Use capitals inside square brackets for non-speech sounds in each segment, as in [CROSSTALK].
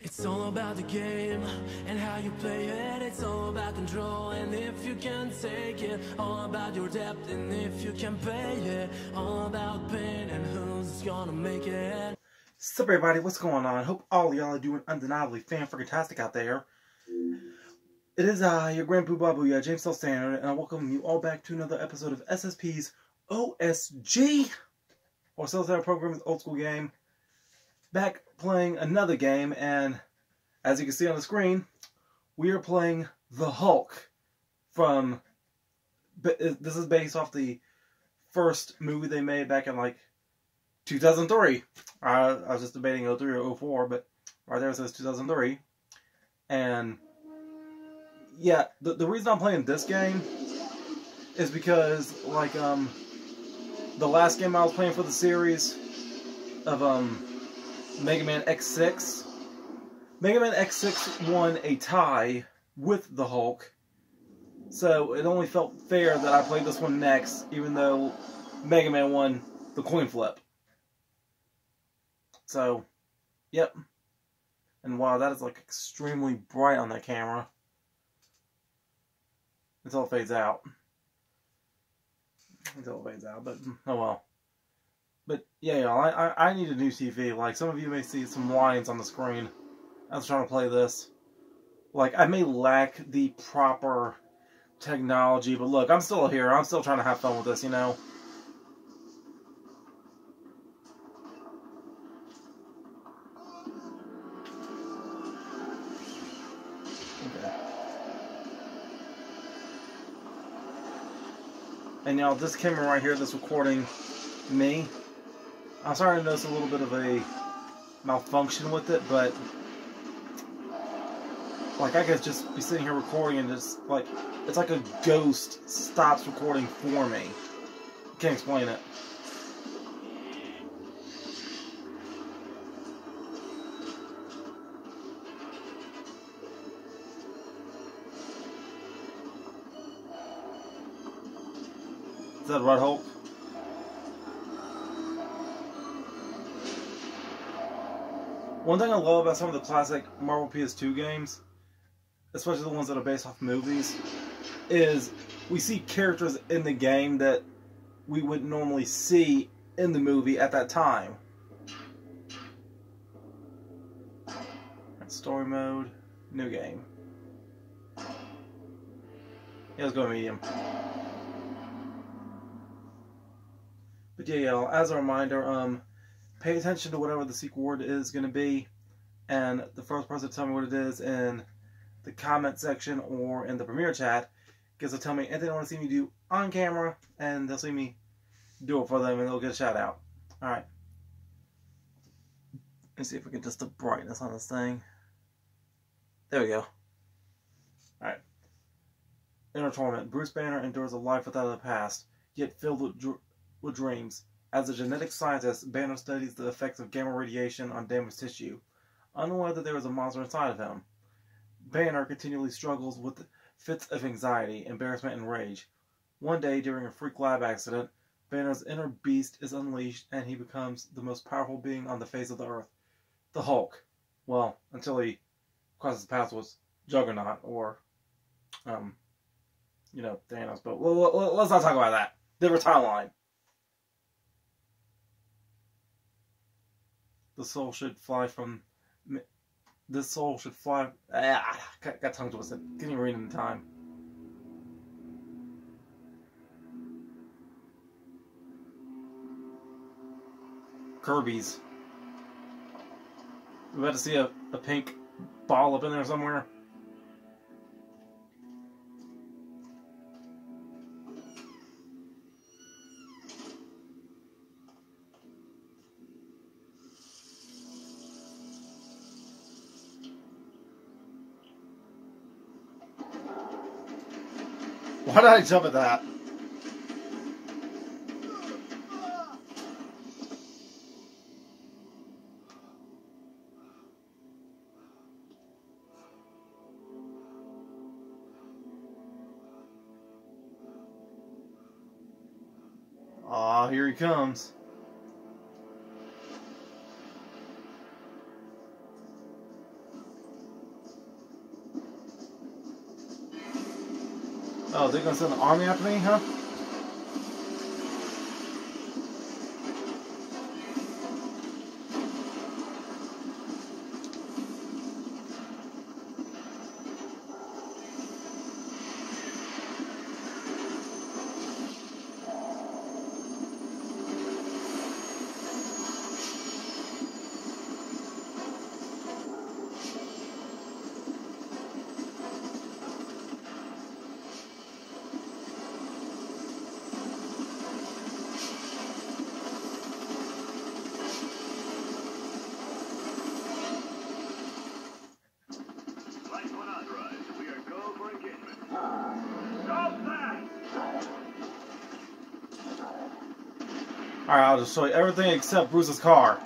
It's all about the game and how you play it. It's all about control and if you can take it. All about your depth and if you can pay it. All about pain and who's gonna make it. Sup everybody, what's going on? Hope all y'all are doing undeniably fan fantastic out there. It is uh, your Grandpa Babu, yeah, James Self-Standard, and I welcome you all back to another episode of SSP's OSG, or Self Standard Program's Old School Game. Back playing another game, and as you can see on the screen, we are playing The Hulk from. This is based off the first movie they made back in like 2003. Uh, I was just debating 03 or 04, but right there it says 2003. And yeah, the, the reason I'm playing this game is because like um the last game I was playing for the series of um Mega Man X6 Mega Man X6 won a tie with the Hulk. So it only felt fair that I played this one next, even though Mega Man won the coin flip. So, yep. And wow, that is like extremely bright on that camera. Until it fades out. Until it fades out, but oh well. But yeah, y'all, I, I, I need a new TV. Like some of you may see some lines on the screen. I was trying to play this. Like I may lack the proper technology, but look, I'm still here. I'm still trying to have fun with this, you know. And y'all, this camera right here that's recording me, I'm starting to notice a little bit of a malfunction with it, but like I could just be sitting here recording and just like it's like a ghost stops recording for me. Can't explain it. One thing I love about some of the classic Marvel PS2 games, especially the ones that are based off movies, is we see characters in the game that we wouldn't normally see in the movie at that time. Story mode, new game. Yeah, let's go medium. But yeah, y'all, as a reminder, um, pay attention to whatever the secret word is going to be, and the first person to tell me what it is in the comment section or in the premiere chat gets to tell me anything they want to see me do on camera, and they'll see me do it for them, and they'll get a shout out. All right. Let's see if we can just the brightness on this thing. There we go. All right. In Inner torment. Bruce Banner endures a life without a past, yet filled with with dreams. As a genetic scientist, Banner studies the effects of gamma radiation on damaged tissue, unaware that there is a monster inside of him. Banner continually struggles with fits of anxiety, embarrassment, and rage. One day, during a freak lab accident, Banner's inner beast is unleashed and he becomes the most powerful being on the face of the earth. The Hulk. Well, until he crosses paths with Juggernaut or, um, you know, Thanos. But let's not talk about that. Different timeline. The soul should fly from. The soul should fly. Ah, got, got tongue twisted. You read in time? Kirby's. We about to see a, a pink ball up in there somewhere. Why did I jump at that? Ah, here he comes. Oh, they're gonna send an army after me, huh? I'll you everything except Bruce's car.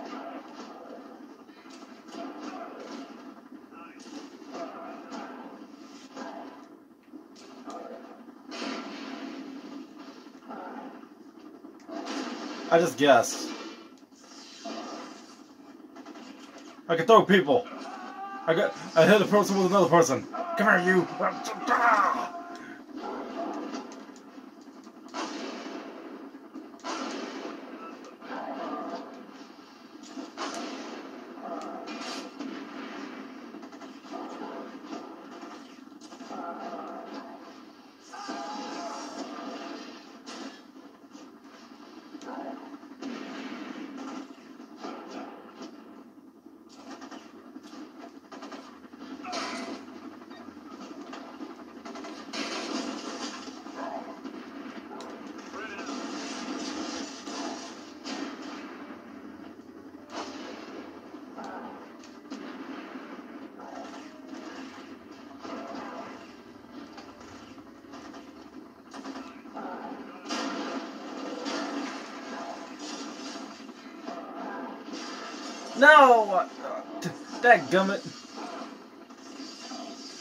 I just guessed. I can throw people. I got. I hit a person with another person. Come here, you. No! Uh, that gummit.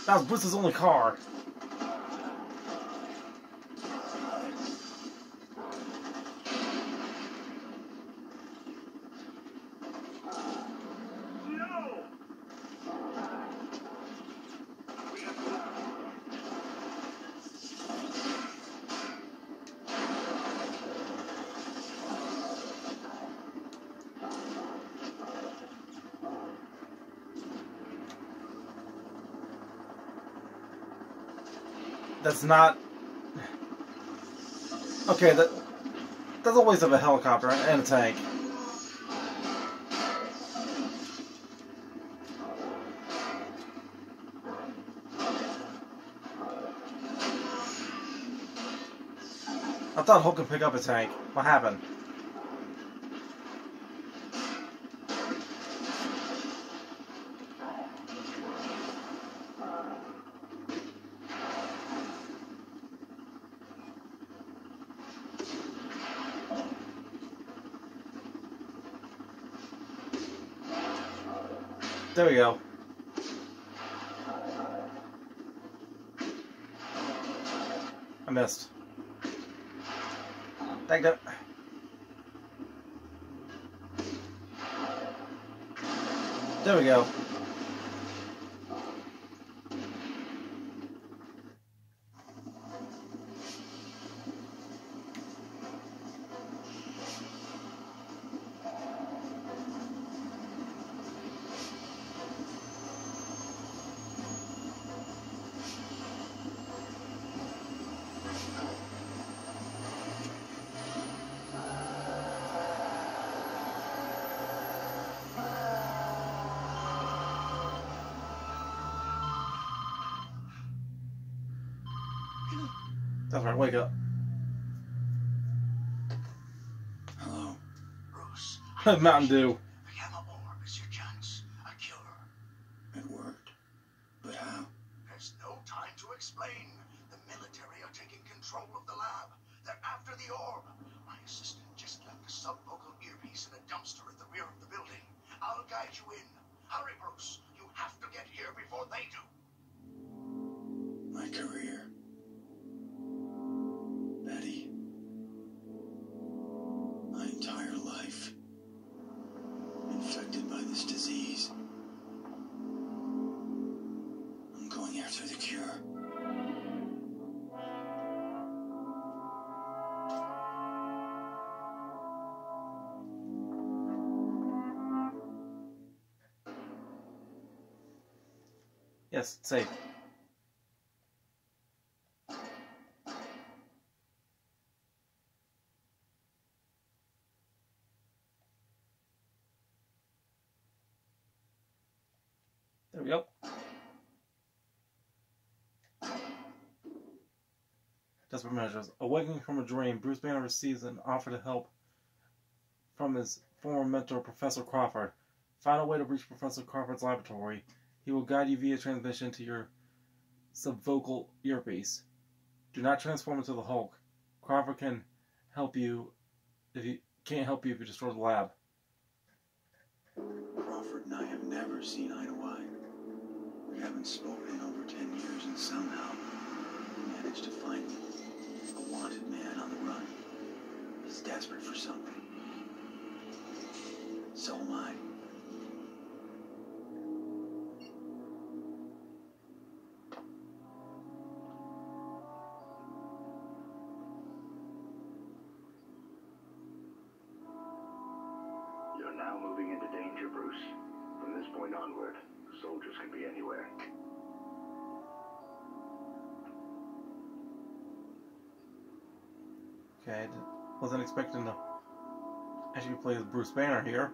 That was Bruce's only car. That's not. Okay, that. That's a waste of a helicopter and a tank. I thought Hulk could pick up a tank. What happened? There we go. I missed. Thank you. There we go. That's right, wake up. Hello. Bruce. Mountain Dew. Yes, save. There we go. Desperate measures. Awakening from a dream, Bruce Banner receives an offer to help from his former mentor, Professor Crawford. Find a way to reach Professor Crawford's laboratory. He will guide you via transmission to your subvocal earpiece. Do not transform into the Hulk. Crawford can help you if he can't help you if you destroy the lab. Crawford and I have never seen eye to eye. We haven't spoken in over ten years, and somehow managed to find. A wanted man on the run. He's desperate for something. So am I. Okay, I wasn't expecting to actually play as Bruce Banner here.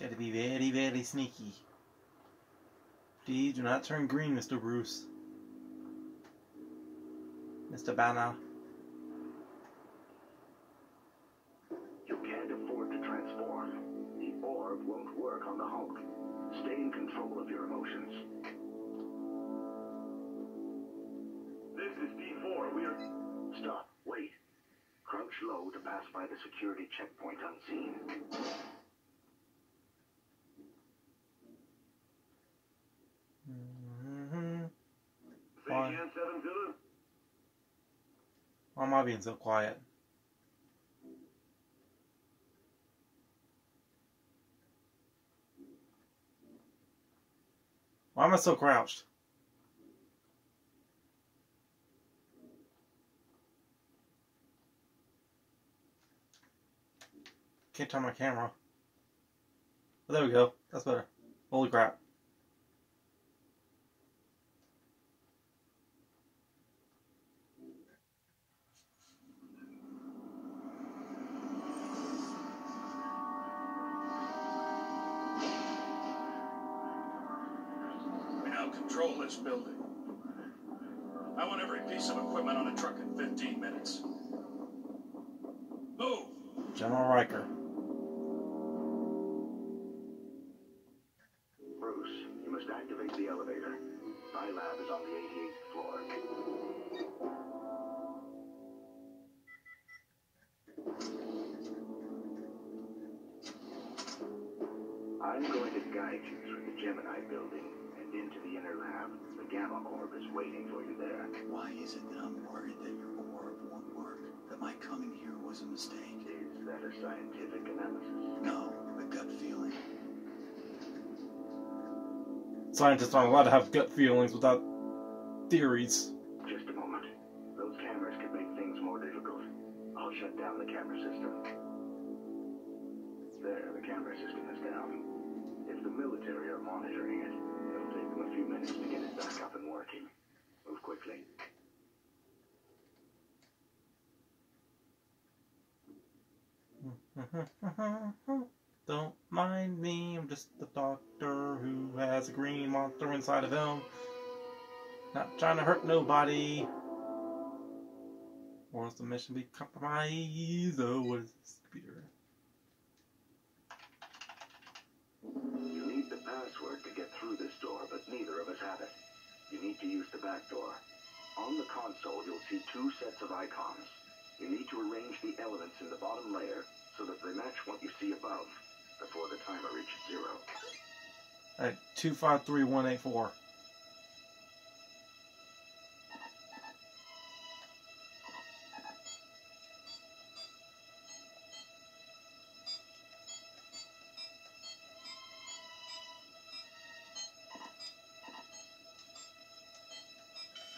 Gotta be very, very sneaky. Please do not turn green, Mr. Bruce. Mr. Banner. Emotions. This is D4. We are. Stop. Wait. Crouch low to pass by the security checkpoint unseen. Mm-hmm. Fine. VGN 7 Zulu. Why am I being so quiet? Why am I so crouched? Can't turn my camera. Oh, there we go. That's better. Holy crap. We control this building. I want every piece of equipment on a truck in 15 minutes. Move! General Riker. Bruce, you must activate the elevator. My lab is on the 88th floor. I'm going to guide you through the Gemini building and into the inner lab. The Gamma Orb is waiting for you there. Why is it that I'm worried that your orb won't work? That my coming here was a mistake? Is that a scientific analysis? No, a gut feeling. Scientists aren't allowed to have gut feelings without theories. [LAUGHS] Don't mind me, I'm just the doctor who has a green monster inside of him. Not trying to hurt nobody. Or the mission be compromised. Oh, what is this, Peter? You need the password to get through this door, but neither of us have it. You need to use the back door. On the console, you'll see two sets of icons. You need to arrange the elements in the bottom layer so that they match what you see above before the timer reaches zero. Alright, 253184.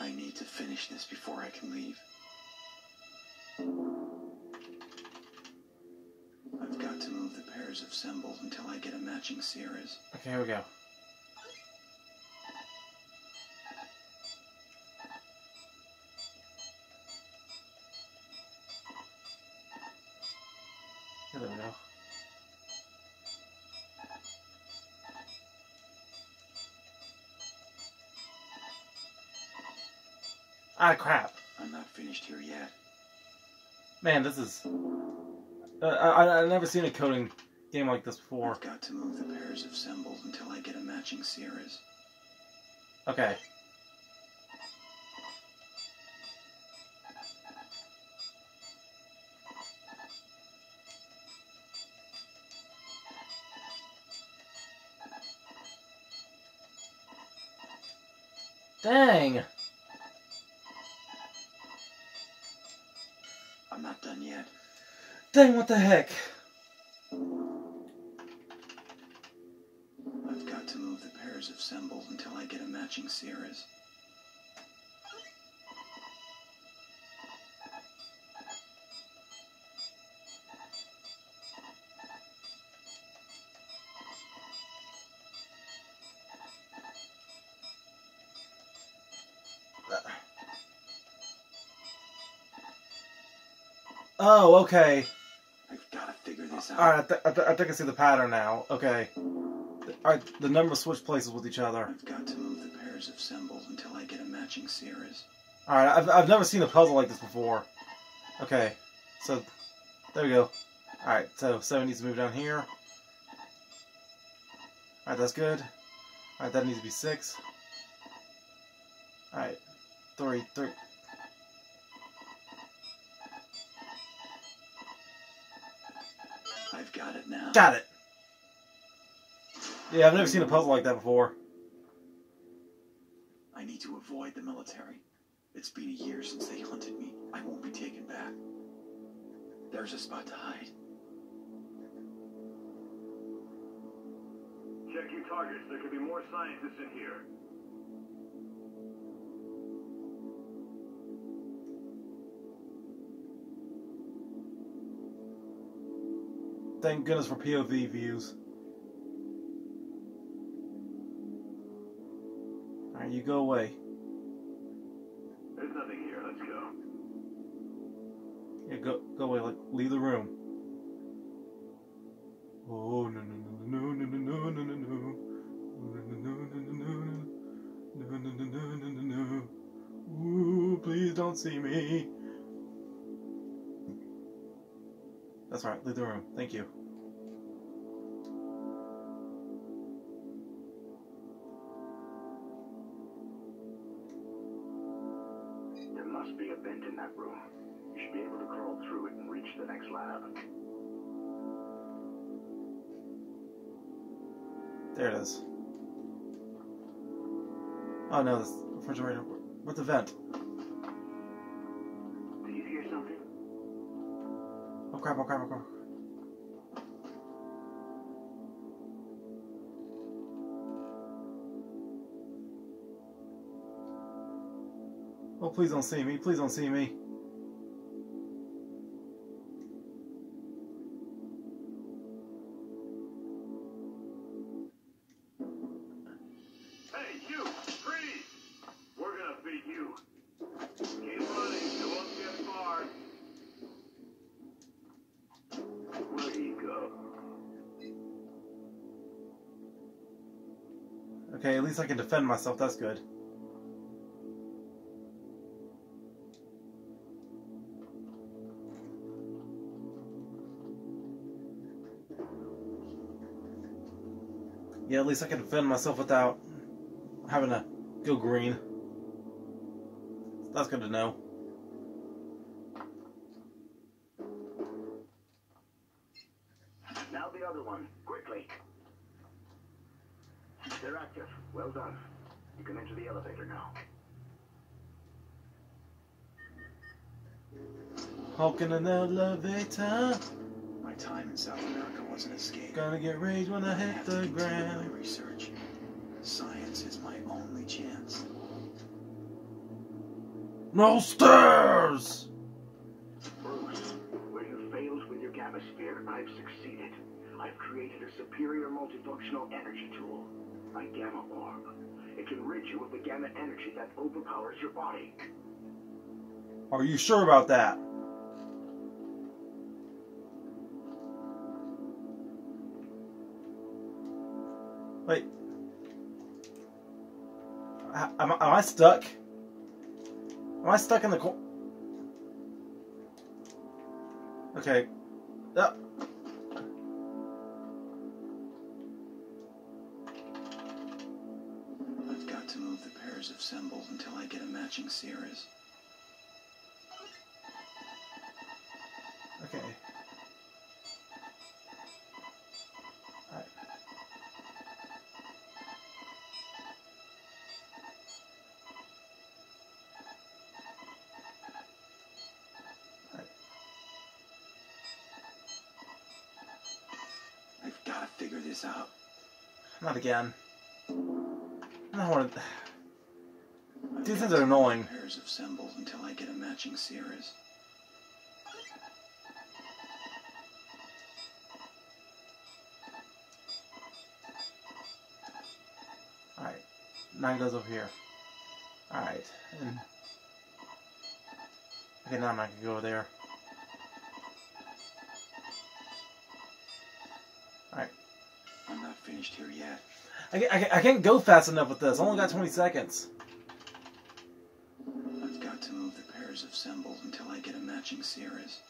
I I need to finish this before I can leave. The pairs of symbols until I get a matching series. Okay, here we go. There we go. Ah, crap. I'm not finished here yet. Man, this is... Uh, I, I've never seen a coding game like this before. I've got to move the pairs of symbols until I get a matching series. Okay. Dang! I'm not done yet. Dang, what the heck? Oh, okay. I've got to figure this out. Alright, I, th- I, th- I think I see the pattern now. Okay. Alright, the numbers switch places with each other. I've got to move the pairs of symbols until I get a matching series. Alright, I've, I've never seen a puzzle like this before. Okay, so there we go. Alright, so 7 needs to move down here. Alright, that's good. Alright, that needs to be 6. Alright, 3, 3. I've got it now. Got it! Yeah, I've never seen a puzzle like that before. I need to avoid the military. It's been a year since they hunted me. I won't be taken back. There's a spot to hide. Check your targets. There could be more scientists in here. Thank goodness for POV views. Alright, you go away. There's nothing here. Let's go. Yeah, go go away. Like leave the room. Oh no no no no no no no no no no no no no no no no no no no Ooh, please don't see me. That's right. Leave the room. Thank you. There must be a vent in that room. You should be able to crawl through it and reach the next lab. There it is. Oh no, this refrigerator. What's the vent? Crap! Oh crap! Oh crap! Oh, please don't see me. Please don't see me. Can defend myself. That's good. Yeah, at least I can defend myself without having to go green. That's good to know. In an elevator. My time in South America was an escape. Gonna get rage when I I hit have to the continue my ground. research. Science is my only chance. No stairs! Bruce, where you failed with your gamma sphere, I've succeeded. I've created a superior multifunctional energy tool, a gamma orb. It can rid you of the gamma energy that overpowers your body. Are you sure about that? Wait. Am, I- am I stuck? Am I stuck in the cor- Okay. Uh, I've got to move the pairs of symbols until I get a matching series. Again. I don't want to. These things are annoying. Pairs of symbols until I get a matching series. Alright. Nine goes over here. Alright. And... Okay, now I'm not gonna go over there. Finished here yet. I, can't- I, I can't go fast enough with this. I only got 20 seconds. I've got to move the pairs of symbols until I get a matching series.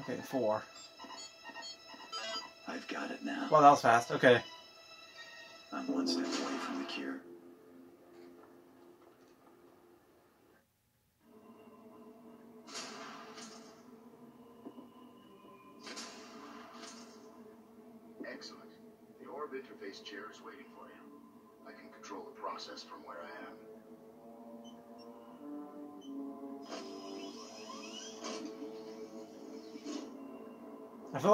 Okay, four. I've got it now. Well, that was fast. Okay. I'm one step away from the cure.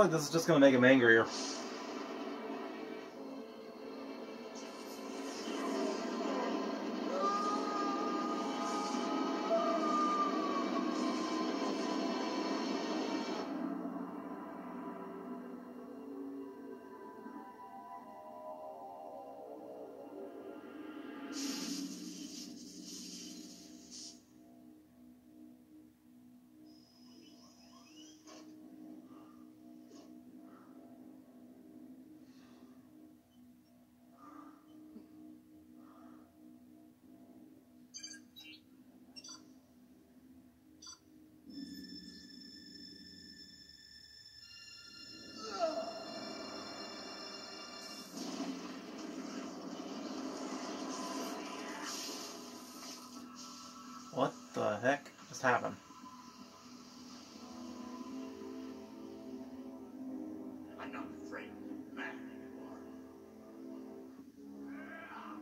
Like this is just gonna make him angrier.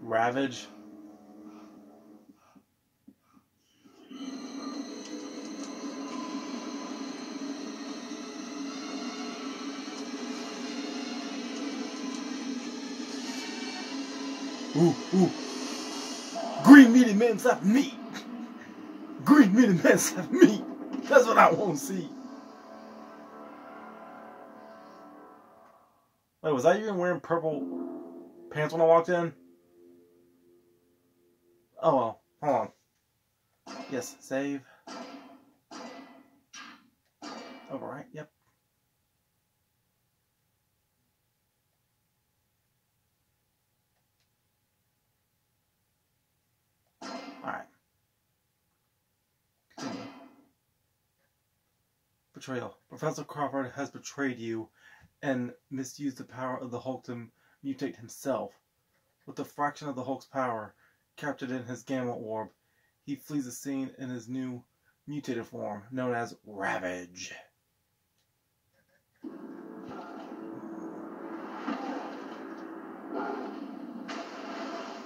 Ravage. Ooh, ooh. Green meaty men slap meat. Green meaty men slap meat. That's what I want to see. Wait, was I even wearing purple pants when I walked in? Oh well, hold on. Yes, save. Oh, Overwrite, yep. Alright. Continue. Betrayal. Professor Crawford has betrayed you and misused the power of the Hulk to mutate himself. With a fraction of the Hulk's power captured in his gamma orb, he flees the scene in his new mutated form, known as Ravage.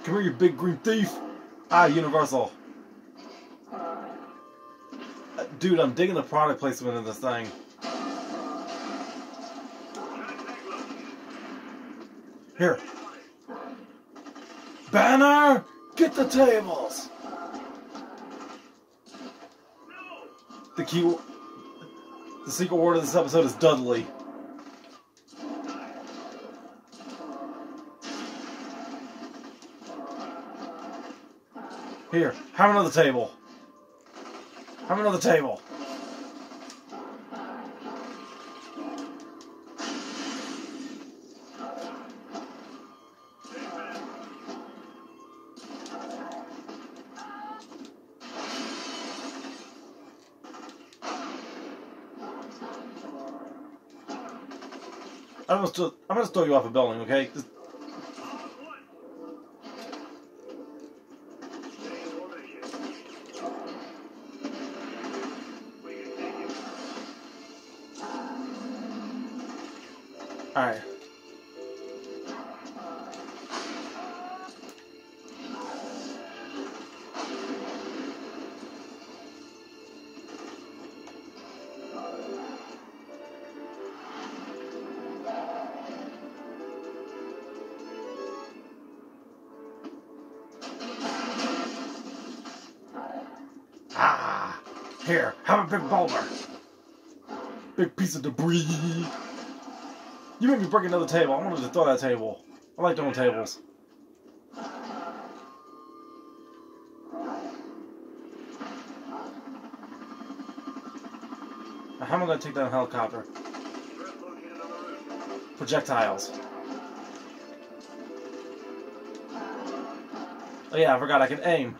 Come here, you big green thief! Ah, Universal. Uh, Dude, I'm digging the product placement of this thing. Here. Banner, get the tables. The key, the secret word of this episode is Dudley. Here, have another table. Have another table. Gonna, I'm gonna throw you off a building, okay? Just- big boulder. Big piece of debris. You made me break another table. I wanted to throw that table. I like throwing tables. How am I going to take down a helicopter? Projectiles. Oh yeah, I forgot I can aim.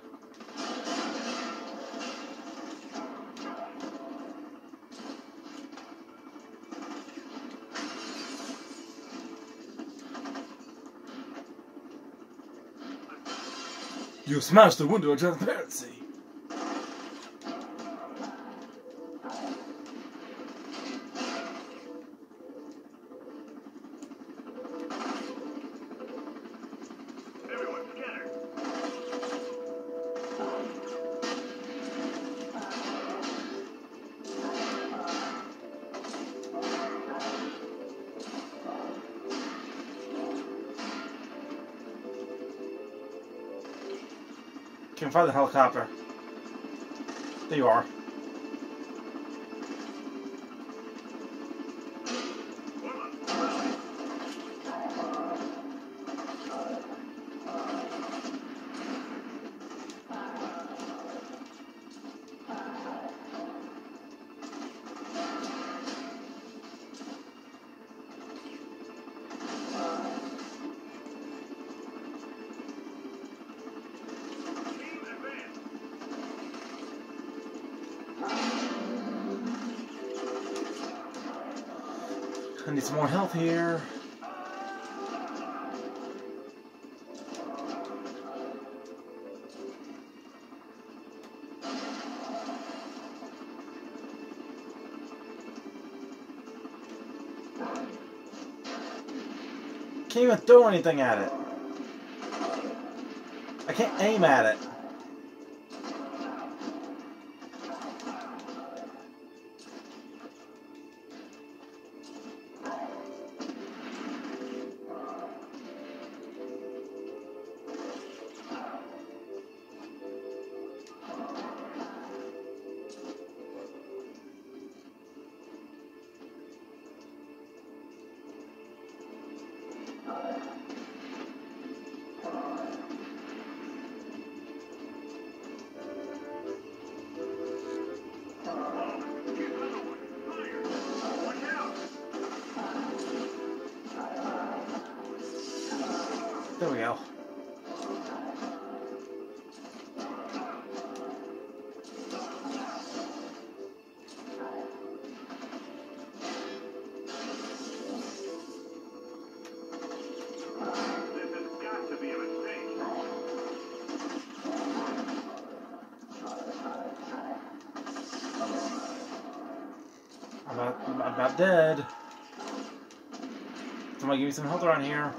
You smashed the window of transparency. Find the helicopter. There you are. Here. Can't even throw anything at it. I can't aim at it. Around on here.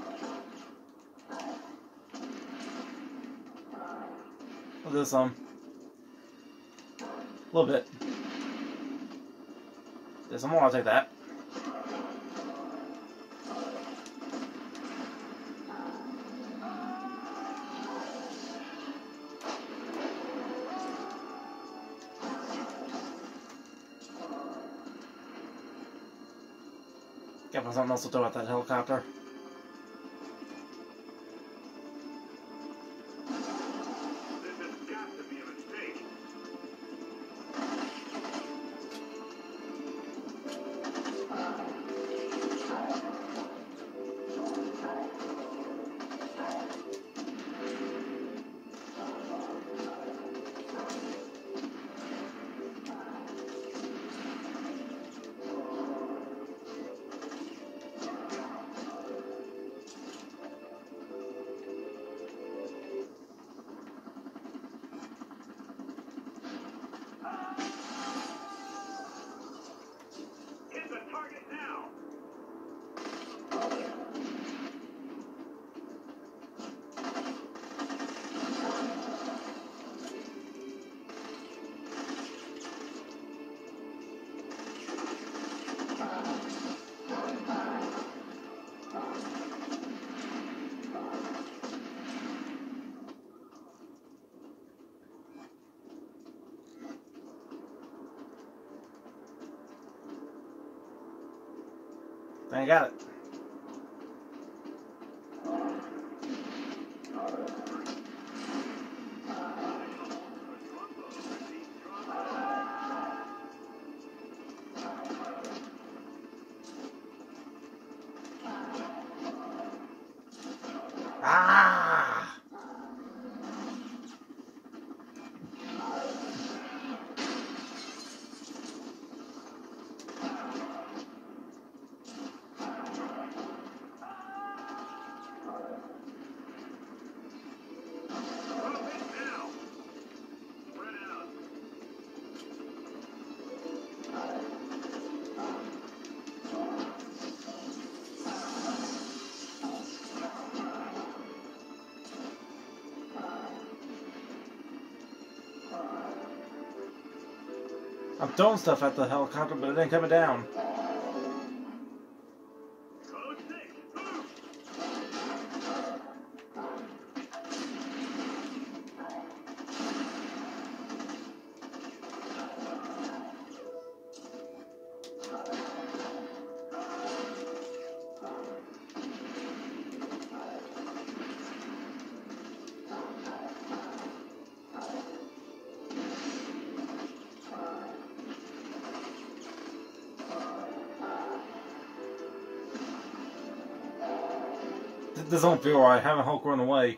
I'll do some. A little bit. There's some more, I'll take that. Get something else to that helicopter. I'm throwing stuff at the helicopter, but it ain't coming down. This don't feel right. Having Hulk run away.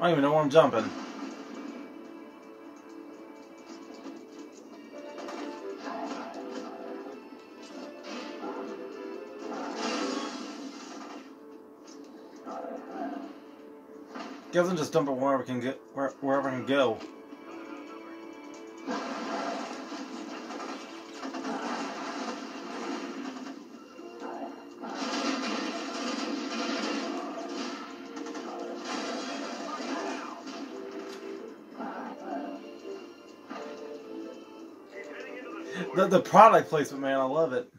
I don't even know where I'm jumping. Guess I'm just dump it wherever I can get where, wherever I can go. The product placement, man, I love it.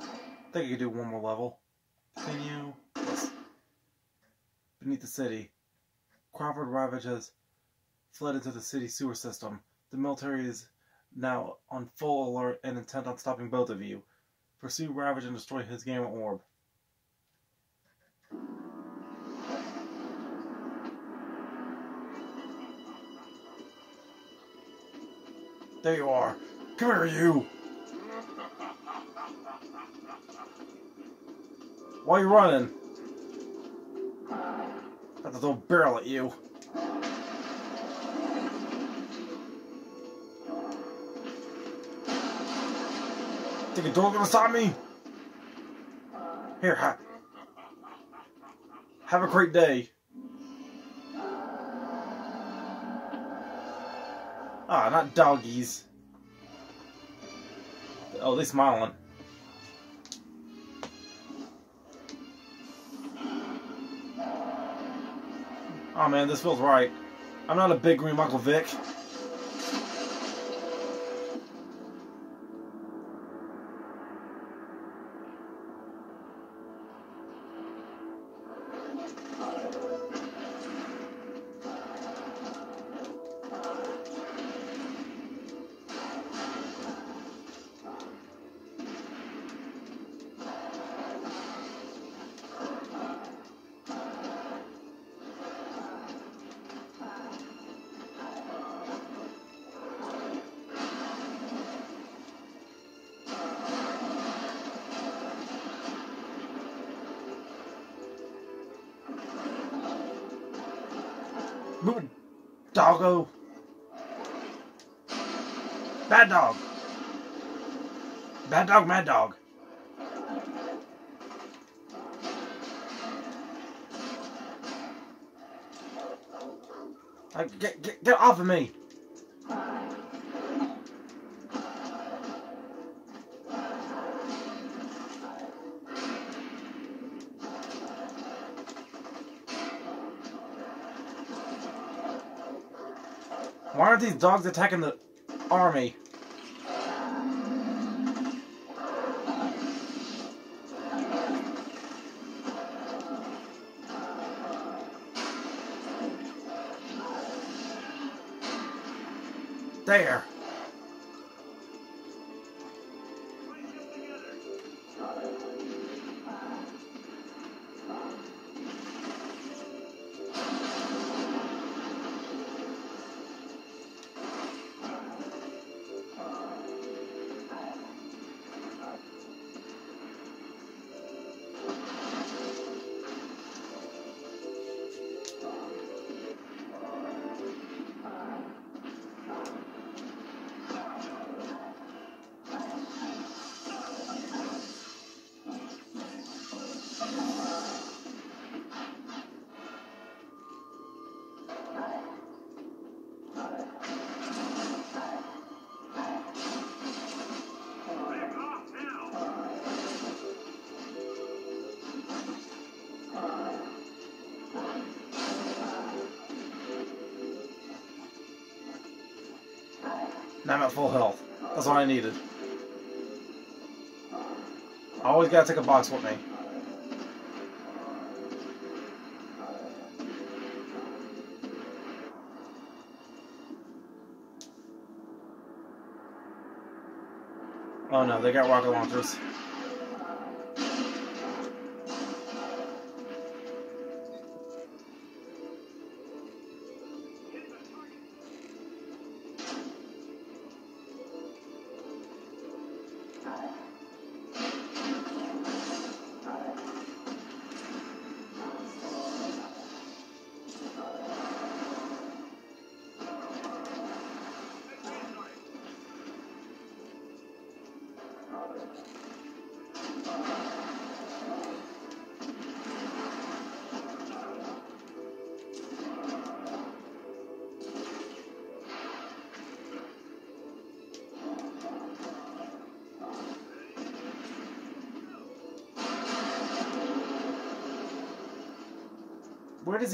I think I could do one more level. Continue. Beneath the city. Crawford Ravage has fled into the city sewer system. The military is now on full alert and intent on stopping both of you. Pursue Ravage and destroy his Gamma Orb. There you are. Come here, you. Why are you running? Got the little barrel at you. Think a door gonna stop me? Here, ha. Have a great day. Ah, not doggies. Oh, they smiling. Oh man, this feels right. I'm not a big green Michael Vick. Move it, doggo. Bad dog. Bad dog, mad dog. Uh, get, get, get off of me. These dogs attacking the army? Now I'm at full health. That's what I needed. I always gotta take a box with me. Oh no, they got rocket launchers.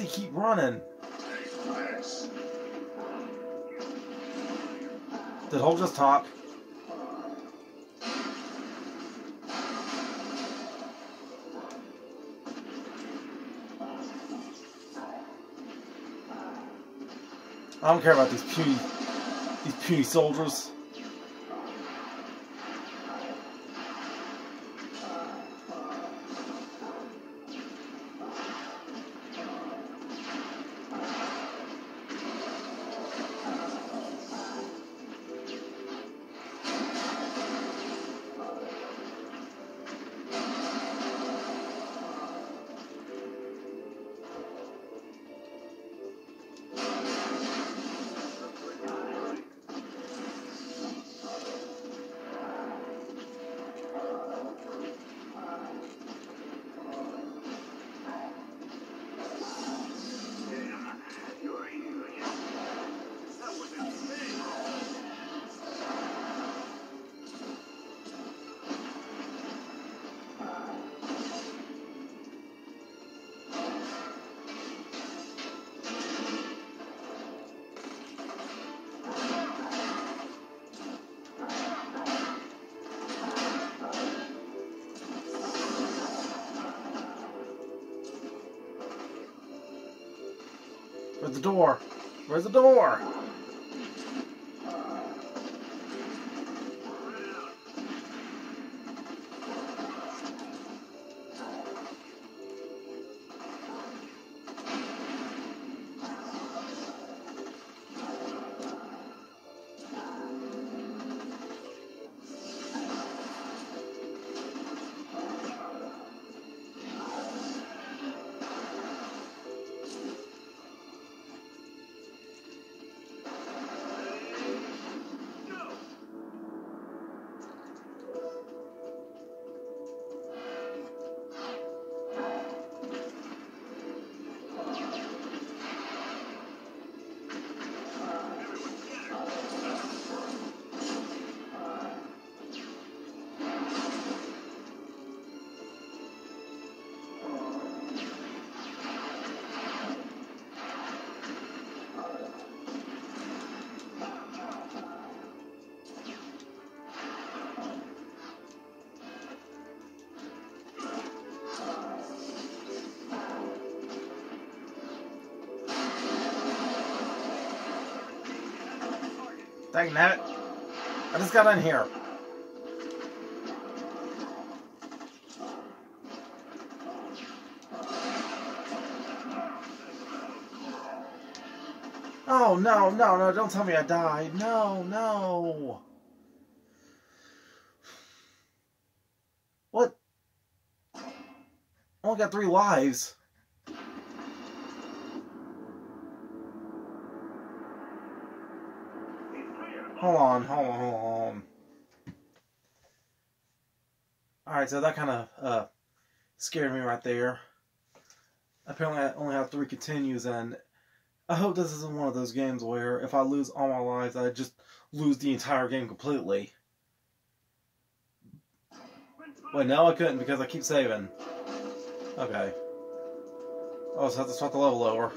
He keep running? Did Hulk just talk? I don't care about these puny, these puny soldiers. Where's the door? Where's the door? Dang it. I just got in here. Oh, no, no, no, don't tell me I died. No, no. What? I only got three lives. Hold on, hold on, hold on. Alright, so that kind of uh, scared me right there. Apparently, I only have three continues, and I hope this isn't one of those games where if I lose all my lives, I just lose the entire game completely. Wait, now I couldn't because I keep saving. Okay. Oh, so I have to start the level over.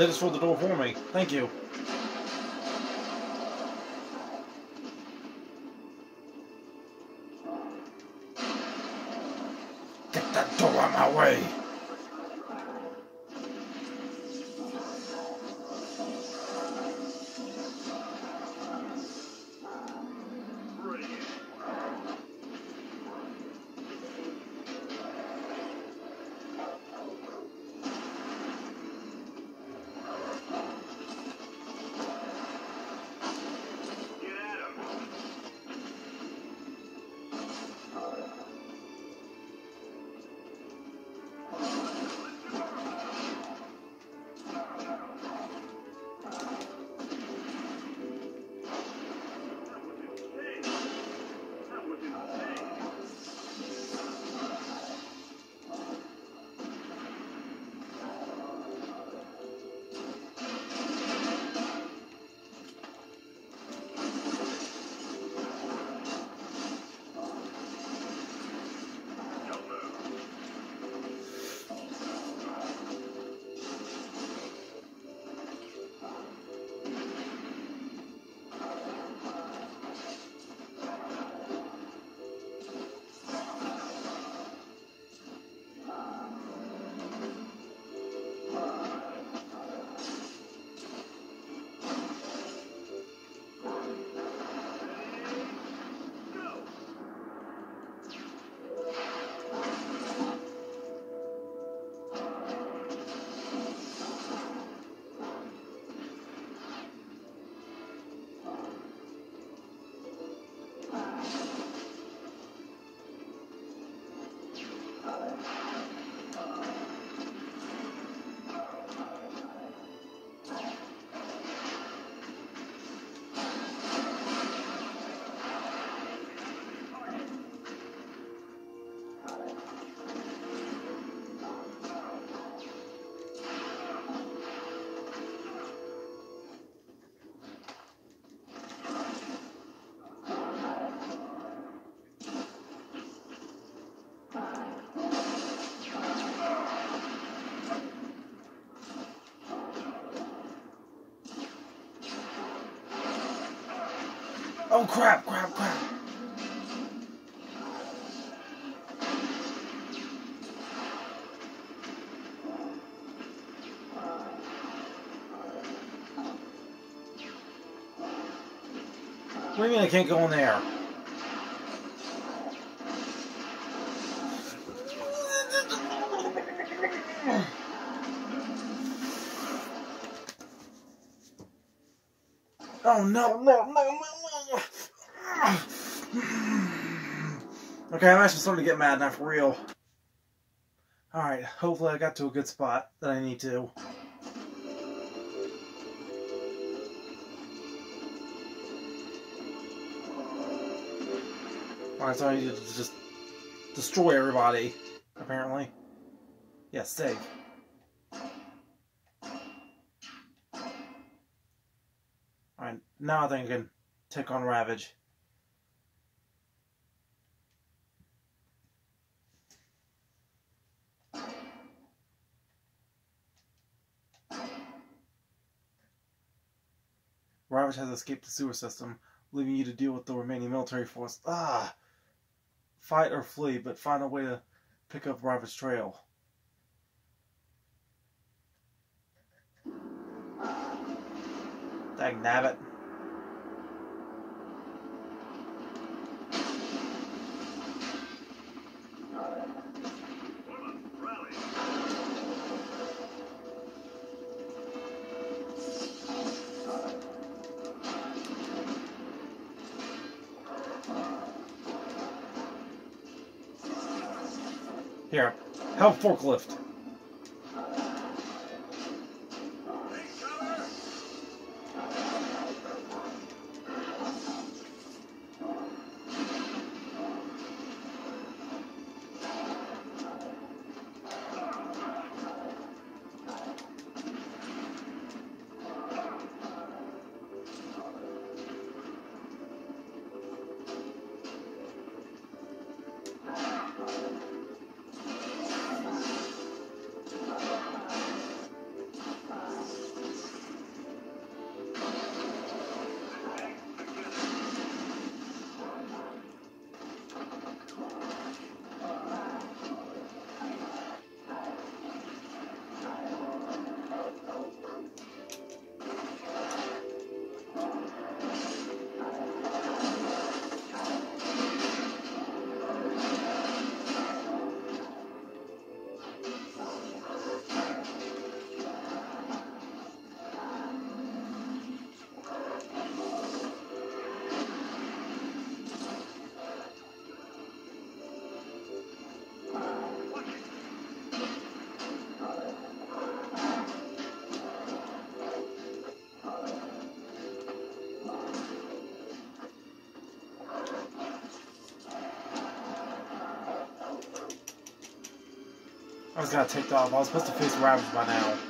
They just rolled the door for me. Thank you. Oh crap, crap, crap. What do you mean I can't go in there? Oh no, no, no, no, Okay, I'm actually starting to get mad now for real. Alright, hopefully I got to a good spot that I need to. Alright, so I need to just destroy everybody, apparently. Yes, save. Alright, now I think I can take on Ravage. Ravage has escaped the sewer system, leaving you to deal with the remaining military force. Ah! Fight or flee, but find a way to pick up Ravage's trail. Dang nabbit. Help forklift. I was gonna take off. I was supposed to face Ravage by now.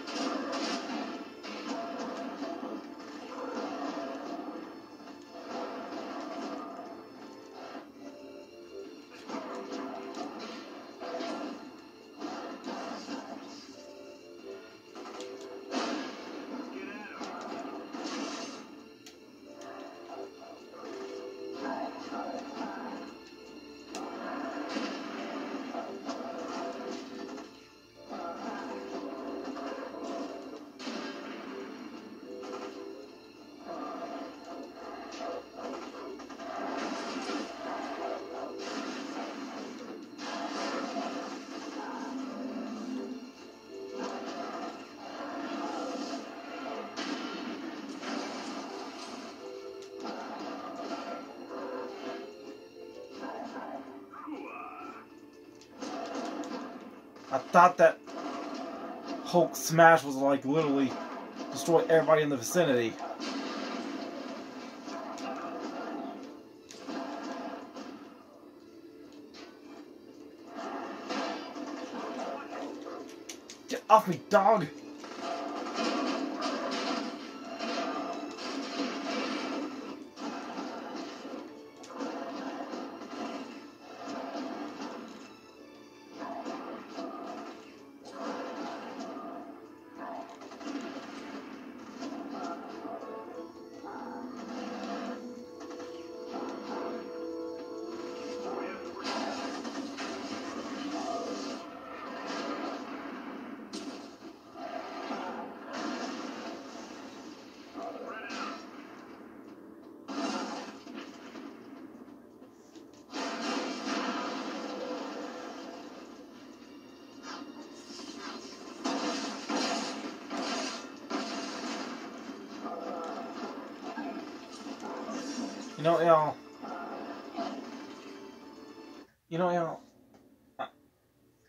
Thought that Hulk smash was like literally destroy everybody in the vicinity. Get off me, dog! You know, y'all. You know, y'all. I-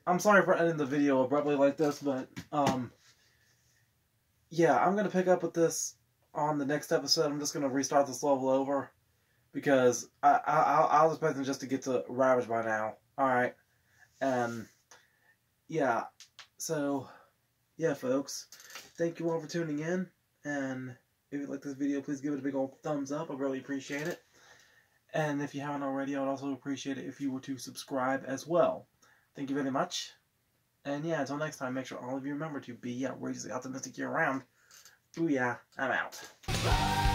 I'm sorry for ending the video abruptly like this, but um, yeah, I'm gonna pick up with this on the next episode. I'm just gonna restart this level over because I I I, I was expecting just to get to Ravage by now. All right, and yeah, so yeah, folks, thank you all for tuning in, and if you like this video, please give it a big old thumbs up. I really appreciate it. And if you haven't already, I would also appreciate it if you were to subscribe as well. Thank you very much. And yeah, until next time, make sure all of you remember to be outrageously optimistic year round. Booyah, I'm out.